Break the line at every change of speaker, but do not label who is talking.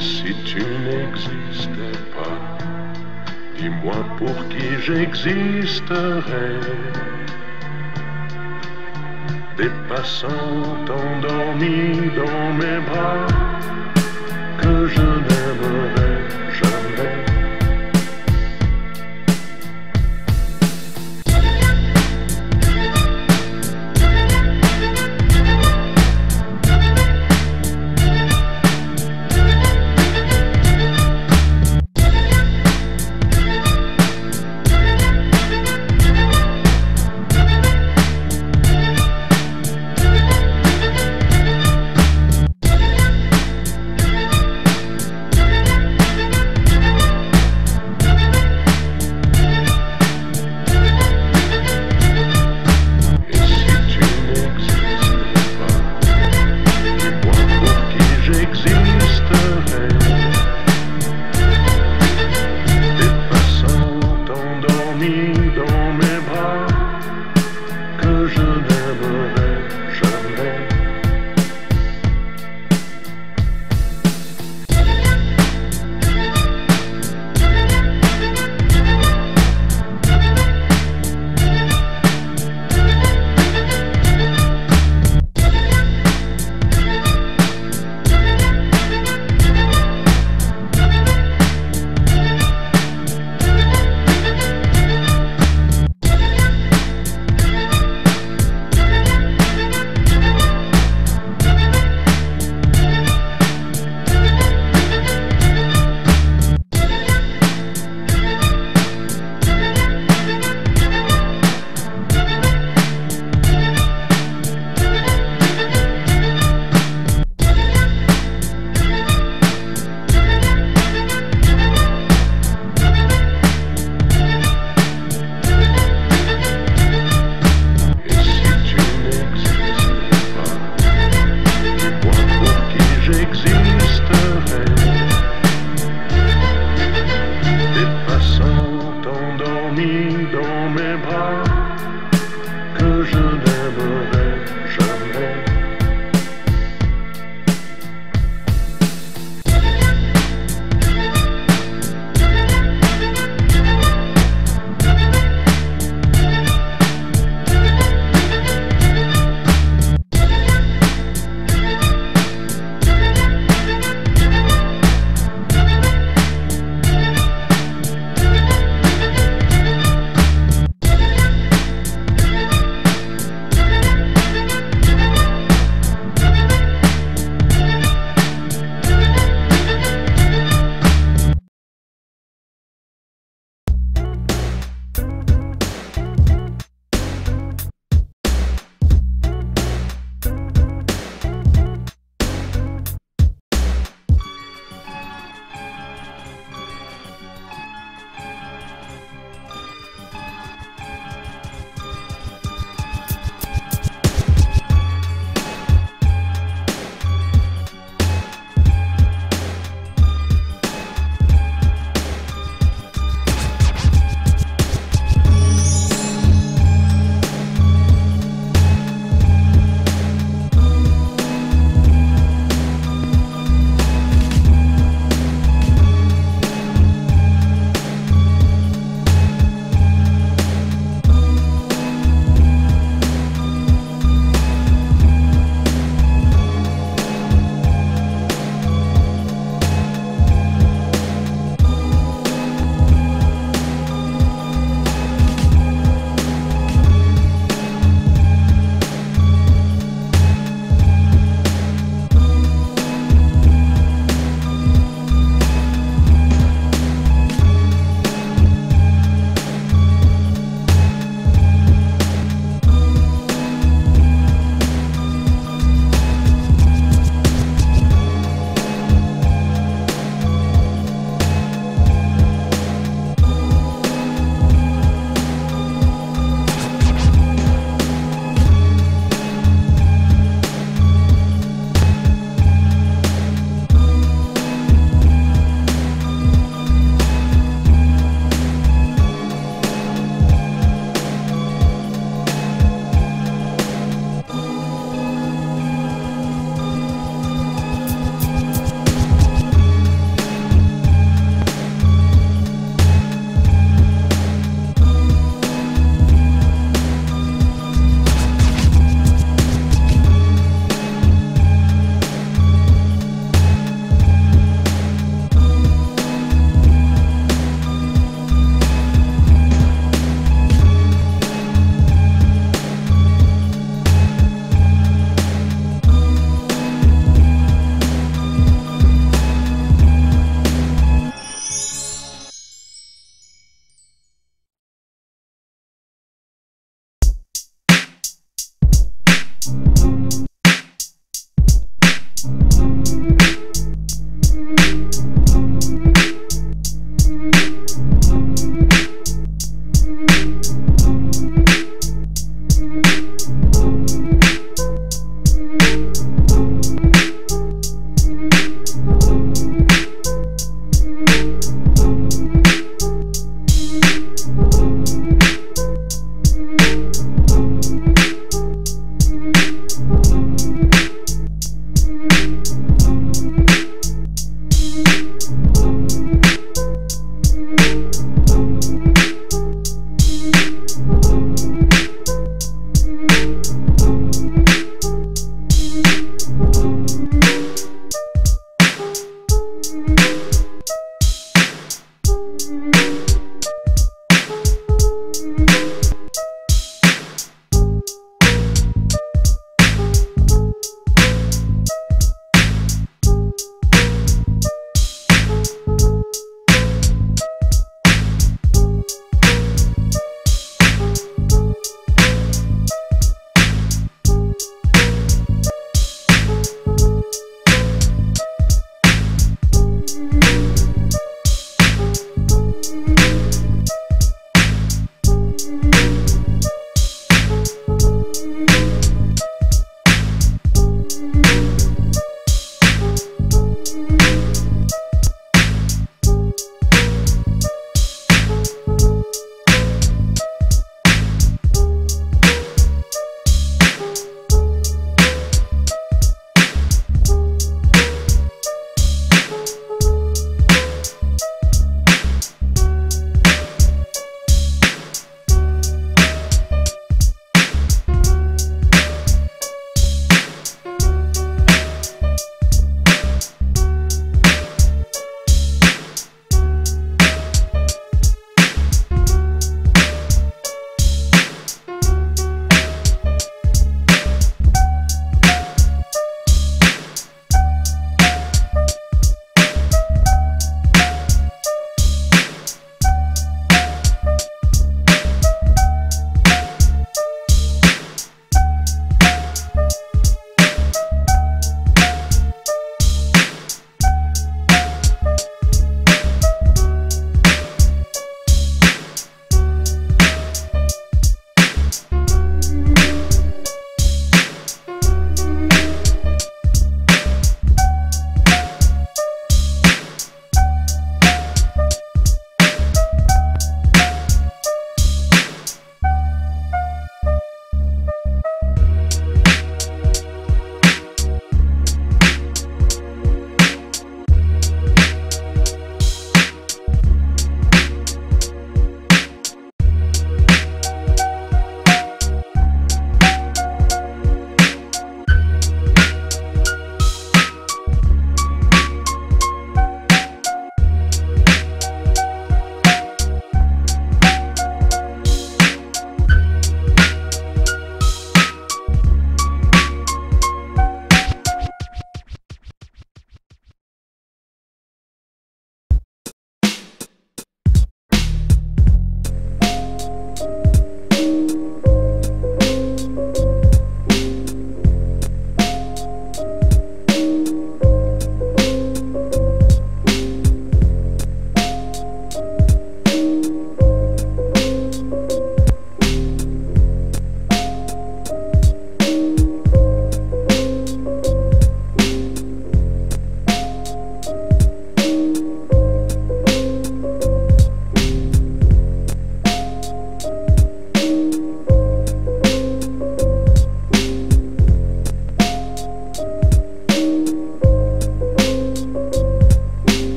si tu n'existais pas Dis-moi pour qui j'existerais. Des passants endormis dans mes bras Que je
ne